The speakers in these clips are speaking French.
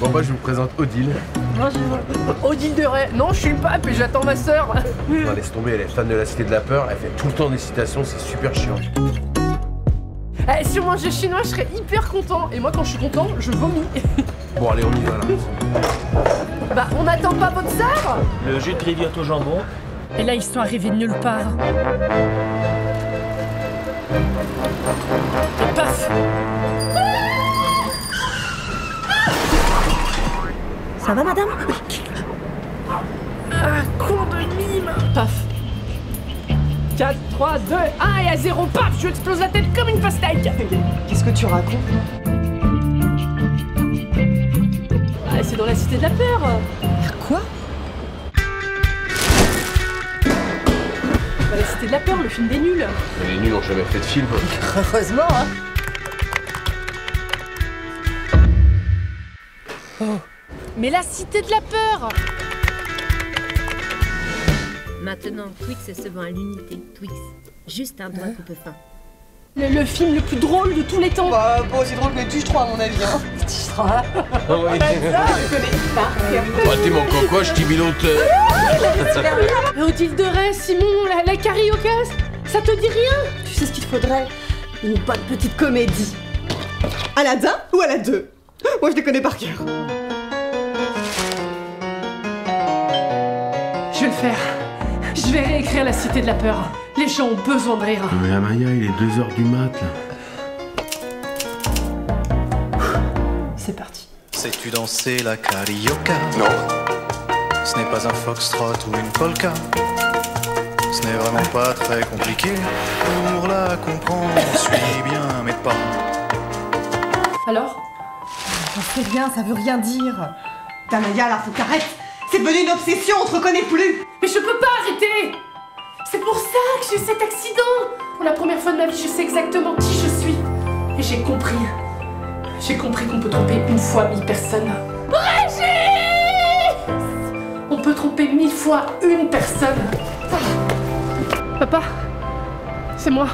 Bon bah je vous présente Odile. Odile de Ray. Non, je suis le pape et j'attends ma sœur. Non, laisse tomber, elle est fan de la Cité de la Peur, elle fait tout le temps des citations, c'est super chiant. Eh, si on mangeait chinois, je serais hyper content. Et moi, quand je suis content, je vomis. Bon allez, on y va là. bah, on n'attend pas votre sœur Le jus de griviote au jambon. Et là, ils sont arrivés de nulle part. Et paf Ça va, madame Ah, con de mime. Paf. 4, 3, 2, 1 et à 0, paf Je explose la tête comme une pastèque Qu'est-ce que tu racontes Ah, c'est dans la cité de la peur. Quoi Dans la cité de la peur, le film des nuls. Mais les nuls ont jamais fait de film. Heureusement, hein Mais la cité de la peur Maintenant, Twix se vend à l'unité. Twix. Juste un doigt coupe fin. le, le film le plus drôle de tous les temps Bah, pas aussi drôle que tu, je crois, à mon avis, hein. Ah ouais. Bah t'es mon coco, je t'y bilote. Odile de Ray, Simon, la, la cariocasse Ça te dit rien? Tu sais ce qu'il te faudrait? Une bonne petite comédie. Aladdin ou Aladdin Moi, je les connais par cœur. Faire. Je vais réécrire la cité de la peur. Les gens ont besoin de rire. Mais Amaya, il est 2h du mat là. C'est parti. Sais-tu danser la carioca? Non. Ce n'est pas un foxtrot ou une polka. Ce n'est vraiment pas très compliqué. Pour la comprendre, suis bien mes pas. Alors? J'en sais rien, ça veut rien dire. Tamaya, là, faut qu'arrête C'est devenu une obsession, on te reconnaît plus Mais je peux pas arrêter C'est pour ça que j'ai eu cet accident Pour la première fois de ma vie, je sais exactement qui je suis. Et j'ai compris. J'ai compris qu'on peut tromper une fois mille personnes. Régis On peut tromper mille fois une personne. Papa, c'est moi.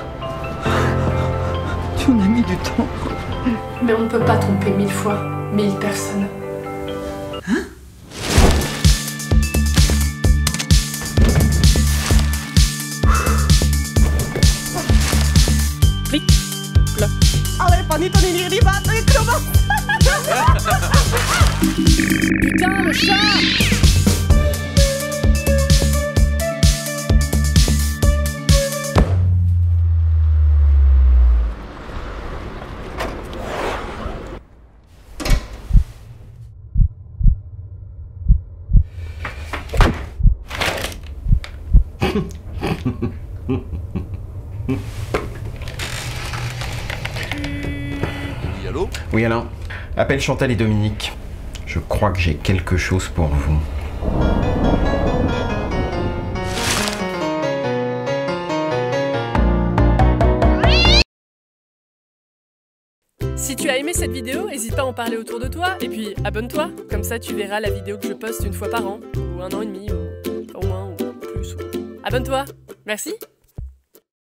Tu en as mis du temps. Mais on ne peut pas tromper mille fois mille personnes. Allez, Juanito ni ni ribato. Witamy! Mm-hmm. Allô Oui Alain, appelle Chantal et Dominique. Je crois que j'ai quelque chose pour vous. Si tu as aimé cette vidéo, n'hésite pas à en parler autour de toi et puis abonne-toi, comme ça tu verras la vidéo que je poste une fois par an, ou un an et demi, ou au moins, ou plus. ou- Abonne-toi, merci